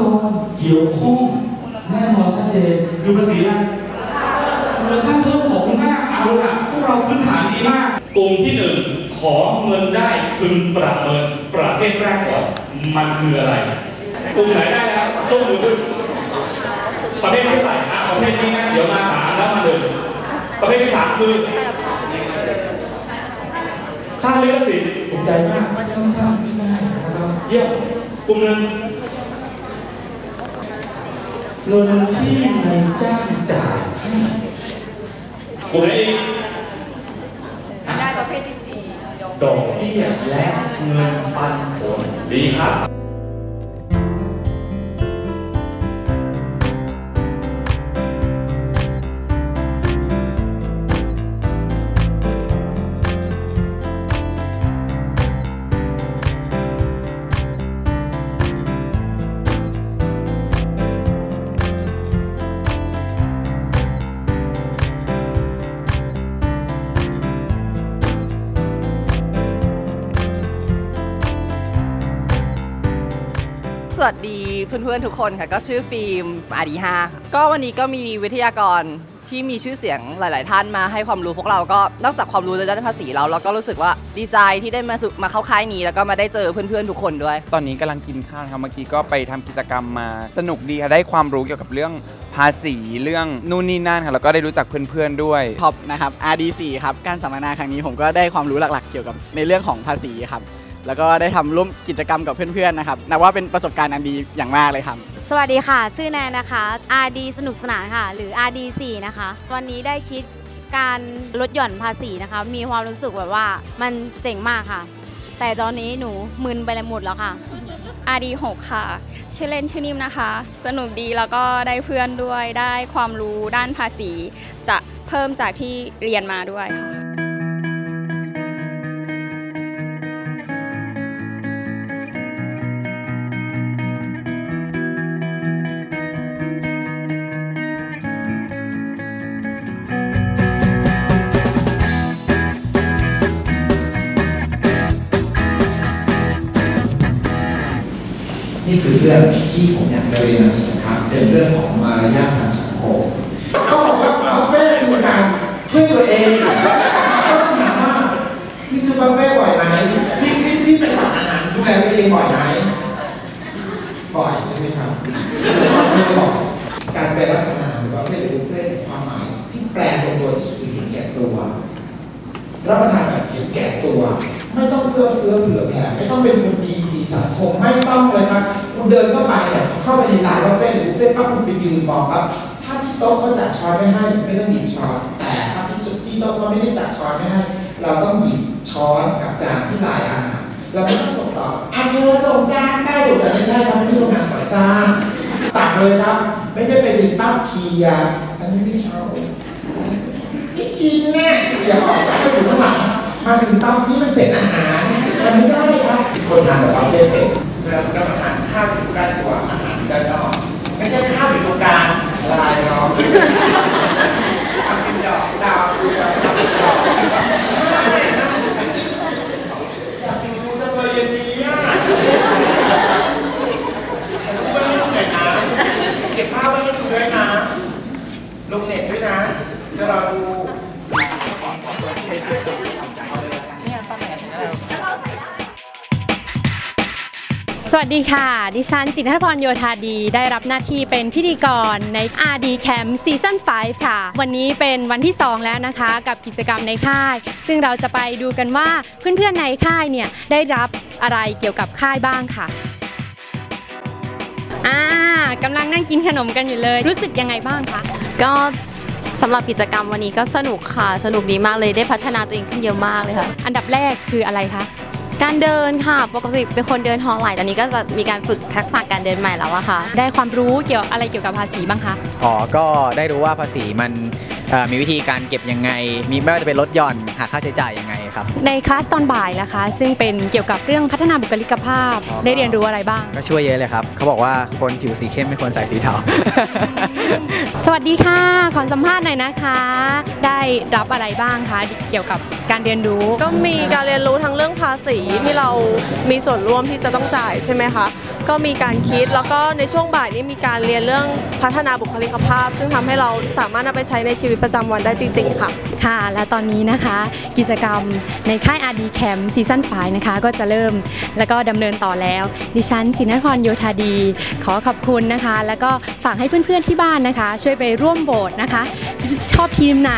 กรเกี่ยวข้องแน่นอนชัดเจนคือภาษีอะไรมูลค่าเพิ่มของคุณมากเอาล่ะพวกเราพื้นฐานดีมากกลุ่มที่หนึ่งขอเงินได้พึงประเมินประเภทแรกก่อนมันคืออะไรกลุ่มไหนได้แล้วยกมือขึ้นประเภทที่เท่าไหร่อะประเภทนี้นะเดี๋ยวมาสามแล้วมาหนึ่งประเภทที่สามคือค่าลิขสิทธิ์ภูมิใจมากสั้นๆง่ายๆนะครับเยี่ยมกลุ่มหนึ่ง เงินที่นายจ้างจ่ายให้กลุ่มไหนอีกอะได้ประเภทที่สี่ยกดอกเบี้ยและเงินปันผลดีครับ สวัสดีเพื่อนๆทุกคนค่ะ ก็ชื่อฟิล์มอาดีห้าก็วันนี้ก็มีวิทยากรที่มีชื่อเสียงหลาย ๆ ท่านมาให้ความรู้พวกเราก็นอกจากความรู้ในด้านภาษีแล้วเราก็รู้สึกว่าดีใจที่ได้มาสุมาเข้าค่ายนี้แล้วก็มาได้เจอเพื่อน ๆ ทุกคนด้วย ตอนนี้กำลังกินข้าวนะครับเมื่อกี้ก็ไปทำกิจกรรมมาสนุกดีค่ะได้ความรู้เกี่ยวกับเรื่องภาษีเรื่องนู่นนี่นั่นค่ะแล้วก็ได้รู้จักเพื่อน ๆ ด้วยท็อปนะครับ RD4 ครับการสัมมนาครั้งนี้ผมก็ได้ความรู้หลัก ๆ เกี่ยวกับในเรื่องของภาษีครับ แล้วก็ได้ทำร่วมกิจกรรมกับเพื่อนๆนะครับนับว่าเป็นประสบการณ์อันดีอย่างมากเลยครับ สวัสดีค่ะ ชื่อแนนนะคะ RD สนุกสนานค่ะ หรือ RD4 นะคะ วันนี้ได้คิดการลดหย่อนภาษีนะคะ มีความรู้สึกแบบว่ามันเจ๋งมากค่ะ แต่ตอนนี้หนูมึนไปหมดแล้วค่ะ RD6 ค่ะ ชื่อเล่นชื่อนิ่มนะคะ สนุกดีแล้วก็ได้เพื่อนด้วย ได้ความรู้ด้านภาษี จะเพิ่มจากที่เรียนมาด้วยค่ะ นี่คือเรื่องที่ผมอยากจะเรียนนำเสนครับเป็นเรื่องของมารยาททางสังคมเขาบอกว่าบุฟเฟ่ต์คือการช่วยตัวเองก็ต้องถามว่านี่คือบุฟเฟ่ต์บ่อยไหมพี่พี่พี่ไปตัดอาหารดูแลตัวเองบ่อยไหมบ่อยใช่ไหมครับไม่บ่อยการไปรับประทานหรือว่าเป็นบุฟเฟ่ต์ความหมายที่แปลตรงตัวที่สุดคือเห็นแก่ตัวรับประทานแบบเห็นแก่ตัว ไม่ต้องเพื่อเฟื้อเผื่อแผ่ไม่ต้องเป็นคนมีสีสังคมไม่ต้องเลยครับ เดินเข้าไปเนี่ยเข้าไปในร้านบุฟเฟ่ต์บุฟเฟ่ต์ปั๊บคุณไปยืนมองปั๊บถ้าที่โต๊ะเขาจัดช้อนไม่ให้ไม่ต้องหยิบช้อน แต่ถ้าที่จุดที่โต๊ะเขาไม่ได้จัดช้อนไม่ให้ เราต้องหยิบช้อนกับจานที่ลายอาหารเราไม่ต้องส่งต่ออันเธอส่งจานได้ส่งจานไม่ใช่ครับไม่ใช่โรงงานก่อสร้างตักเลยครับ ไม่ได้ไปถึงปั๊บเคลียร์อันนี้ไม่เอาไม่กินแน่อย่าออกไปอยู่ข้างหลังมาถึงตอนนี้มันเสร็จอาหารมันไม่ได้ครับ คนทานแบบว่าเฟ่เป็นเวลาคุณรับประทานข้าว ใกล้ตัวอาหารด้านนอกไม่ใช่ข้าวอยู่ตรงกลางลายเนาะทำเป็นจอกดาวดูดาวดาวอยากกินกูจังเลยเย็นนี้อะถ่ายรูปไว้ให้ดูหน่อยนะเก็บภาพไว้ให้ดูด้วยนะลงเน็ตด้วยนะจะรอดู สวัสดีค่ะ ดิฉันจินทพรโยธาดีได้รับหน้าที่เป็นพิธีกรใน RD Camp Season 5 ค่ะ วันนี้เป็นวันที่ 2 แล้วนะคะ กับกิจกรรมในค่าย ซึ่งเราจะไปดูกันว่าเพื่อนๆในค่ายเนี่ย ได้รับอะไรเกี่ยวกับค่ายบ้างค่ะอ่ากำลังนั่งกินขนมกันอยู่เลย รู้สึกยังไงบ้างคะก็สำหรับกิจกรรมวันนี้ก็สนุกค่ะ สนุกดีมากเลยได้พัฒนาตัวเองขึ้นเยอะมากเลยค่ะ อันดับแรกคืออะไรคะ การเดินค่ะ ปกติเป็นคนเดินหอไหลตอนนี้ก็จะมีการฝึกทักษะการเดินใหม่แล้วอะค่ะ ได้ความรู้เกี่ยวอะไรเกี่ยวกับภาษีบ้างคะ อ๋อ ก็ได้รู้ว่าภาษีมันเอ่อ มีวิธีการเก็บยังไง มีไม่ว่าจะเป็นลดหย่อนหาค่าใช้จ่ายยังไงครับ ในคลาสตอนบ่ายนะคะ ซึ่งเป็นเกี่ยวกับเรื่องพัฒนาบุคลิกภาพได้เรียนรู้อะไรบ้าง ก็ช่วยเยอะเลยครับ เขาบอกว่าคนผิวสีเข้มไม่ควรใส่สีเทา สวัสดีค่ะ ขอสัมภาษณ์หน่อยนะคะ ได้รับอะไรบ้างคะ เกี่ยวกับการเรียนรู้ ก็มีการเรียนรู้ทั้งเรื่องภาษีที่เรามีส่วนร่วมที่จะต้องจ่ายใช่ไหมคะ ก็มีการคิดแล้วก็ในช่วงบ่ายนี้มีการเรียนเรื่องพัฒนาบุคลิกภาพ ซึ่งทำให้เราสามารถนำไปใช้ในชีวิตประจำวันได้จริง ๆ ค่ะ ค่ะ และตอนนี้นะคะกิจกรรมในค่าย RD Camp ซีซั่น5นะคะ ก็จะเริ่มแล้วก็ดำเนินต่อแล้ว ดิฉันจินพรโยธาดี ขอขอบคุณนะคะ แล้วก็ฝากให้เพื่อนๆที่บ้านนะคะ ช่วยไปร่วมโหวตนะคะ ชอบทีมไหน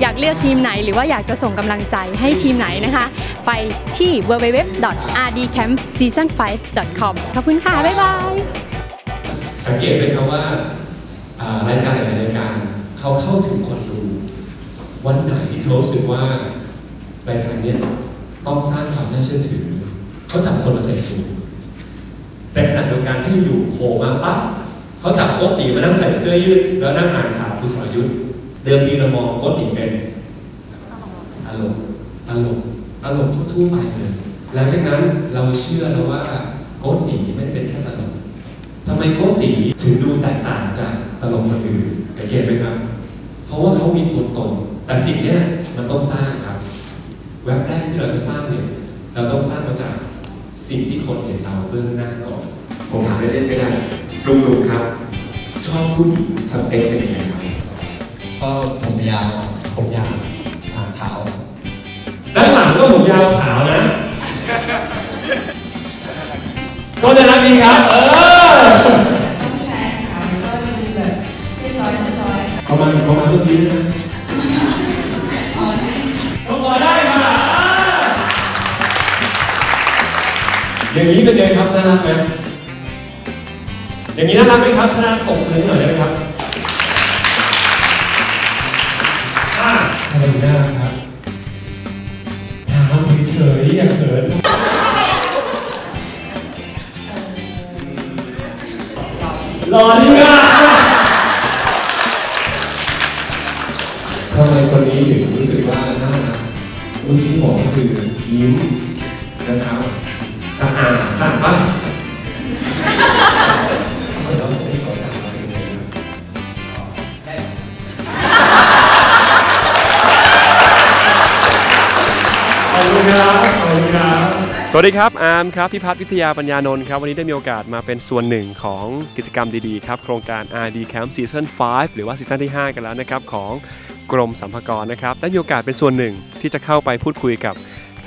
อยากเลือกทีมไหน หรือว่าอยากจะส่งกำลังใจให้ทีมไหนนะคะ ไปที่ www.rdcampseason5.com ขอบคุณค่ะ บ๊ายบาย สังเกตไหมครับว่ารายการหลายๆรายการเขาเข้าถึงคนดู วันไหนที่เขารู้สึกว่ารายการนี้ต้องสร้างความน่าเชื่อถือ เขาจับคนมาใส่สูทแต่ขณะเดียวกันที่อยู่โผล่มาปั๊บเขาจับโกติมานั่งใส่เสื้อยืด แล้วนั่งอ่านข่าวคุณสรยุทธเดิมทีเรามองโกติเป็นตลกตลกต ลกทั่วๆไปเลยหลังจากนั้นเราเชื่อแล้วว่าโกติไม่ได้เป็นแค่ตลกทำไมโกติถึงดูแตกต่างจากตลกคนอื่นสังเกตไหมครับ เพราะว่าเขามีตัวตนแต่สิ่งเนี้ยมันต้องสร้างครับแว็บแรกที่เราจะสร้างเนี่ยเราต้องสร้างมาจากสิ่งที่คนเห็นเราเบื้องหน้าก่อนผมถามเล่นๆไม่ได้ลุงลุงครับ ชอบผู้หญิงสเปคเป็นยังไงครับชอบผมยาวผมยาวอ่าขาว ด้านหลังก็ผมยาวขาวนะ ก็จะรักดีครับ เออประมาณประมาณเมื่อกี้นะก็พอได้มาอย่างนี้เป็นไงครับน่ารักไหมอย่างนี้น่ารักไหมครับถ้าน่ารักตบมือหน่อยได้ไหมครับอ่าทำไมน่ารักครับถามเฉ ยๆอย่าเขินรอนี่ สวัสดีครับ อาร์มครับพิพัฒน์วิทยาปัญญานนท์ครับ วันนี้ได้มีโอกาสมาเป็นส่วนหนึ่งของกิจกรรมดีๆ ครับ โครงการ RD Camp Season 5 หรือว่าซีซั่นที่ 5 กันแล้วนะครับ ของกรมสรรพากรนะครับ ได้มีโอกาสเป็นส่วนหนึ่งที่จะเข้าไปพูดคุยกับ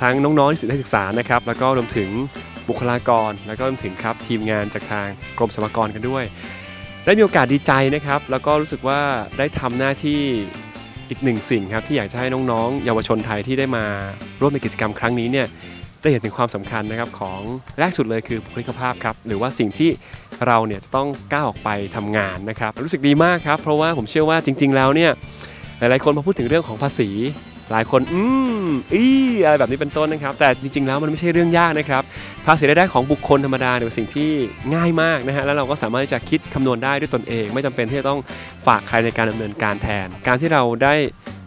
ทั้งน้องๆนิสิตนักศึกษานะครับ แล้วก็รวมถึงบุคลากร แล้วก็รวมถึงครับทีมงานจากทางกรมสรรพากรกันด้วย ได้มีโอกาสดีใจนะครับ แล้วก็รู้สึกว่าได้ทำหน้าที่อีกหนึ่งสิ่งครับที่อยากจะให้น้องๆ เยาวชนไทยที่ได้มาร่วมในกิจกรรมครั้งนี้เนี่ย ได้เห็นถึงความสำคัญนะครับของแรกสุดเลยคือบุคลิกภาพครับหรือว่าสิ่งที่เราเนี่ยจะต้องก้าวออกไปทำงานนะครับ รู้สึกดีมากครับ เพราะว่าผมเชื่อว่าจริง ๆ แล้วเนี่ยหลายๆคนมาพูดถึงเรื่องของภาษี หลายคนอืมอีอะไรแบบนี้เป็นต้นนะครับ แต่จริง ๆ แล้วมันไม่ใช่เรื่องยากนะครับ ภาษีรายได้ของบุคคลธรรมดาเนี่ยเป็นสิ่งที่ง่ายมากนะฮะแล้วเราก็สามารถที่จะคิดคำนวณได้ด้วยตนเอง ไม่จำเป็นที่จะต้องฝากใครในการดำเนินการแทน การที่เราได้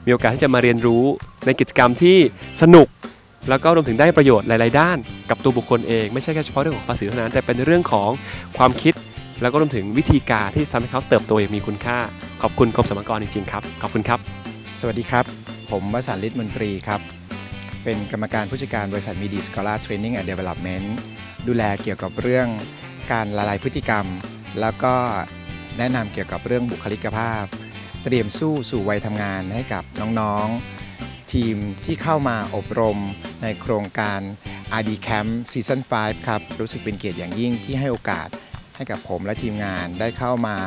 มีโอกาสที่จะมาเรียนรู้ในกิจกรรมที่สนุก แล้วก็รวมถึงได้ประโยชน์หลาย ๆ ด้าน กับตัวบุคคลเองไม่ใช่แค่เฉพาะเรื่องของภาษีเท่านั้น แต่เป็นเรื่องของความคิด แล้วก็รวมถึงวิธีการที่จะทำให้เขาเติบโตอย่างมีคุณค่า ขอบคุณกรมสรรพากรจริง ๆ ครับ ขอบคุณครับ สวัสดีครับ ผมวสันต์ฤทธิ์มนตรีครับ เป็นกรรมการผู้จัดการบริษัทมีดี Scholar Training and Development ดูแลเกี่ยวกับเรื่องการละลายพฤติกรรม แล้วก็แนะนำเกี่ยวกับเรื่องบุคลิกภาพ เตรียมสู้สู่วัยทำงานให้กับน้อง ๆ ทีมที่เข้ามาอบรม ในโครงการ RD Camp Season 5 ครับ รู้สึกเป็นเกียรติอย่างยิ่งที่ให้โอกาสให้กับผมและทีมงานได้เข้ามา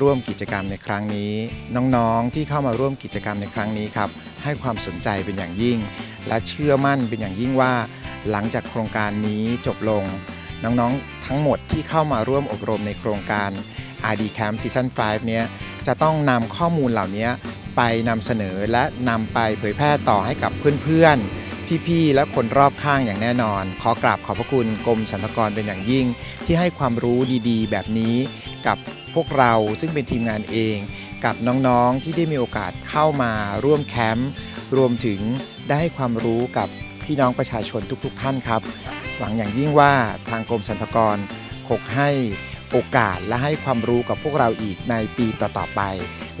ร่วมกิจกรรมในครั้งนี้ น้องๆที่เข้ามาร่วมกิจกรรมในครั้งนี้ครับให้ความสนใจเป็นอย่างยิ่ง และเชื่อมั่นเป็นอย่างยิ่งว่า หลังจากโครงการนี้จบลง น้องๆทั้งหมดที่เข้ามาร่วมอบรมในโครงการ RD Camp Season 5 เนี้ยจะต้องนำข้อมูลเหล่านี้ไปนำเสนอและนำไปเผยแพร่ต่อให้กับเพื่อนๆ พี่ๆ และคนรอบข้างอย่างแน่นอน ขอกราบขอบพระคุณกรมสรรพากรเป็นอย่างยิ่ง ที่ให้ความรู้ดีๆ แบบนี้กับพวกเราซึ่งเป็นทีมงานเอง กับน้องๆที่ได้มีโอกาสเข้ามาร่วมแคมป์รวมถึงได้ให้ความรู้กับพี่น้องประชาชนทุก ๆ ท่านครับ หวังอย่างยิ่งว่าทางกรมสรรพากรคงให้โอกาสและให้ความรู้กับพวกเราอีกในปีต่อๆไป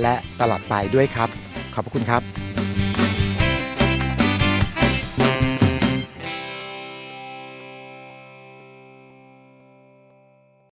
และตลอดไปด้วยครับ ขอบพระคุณครับ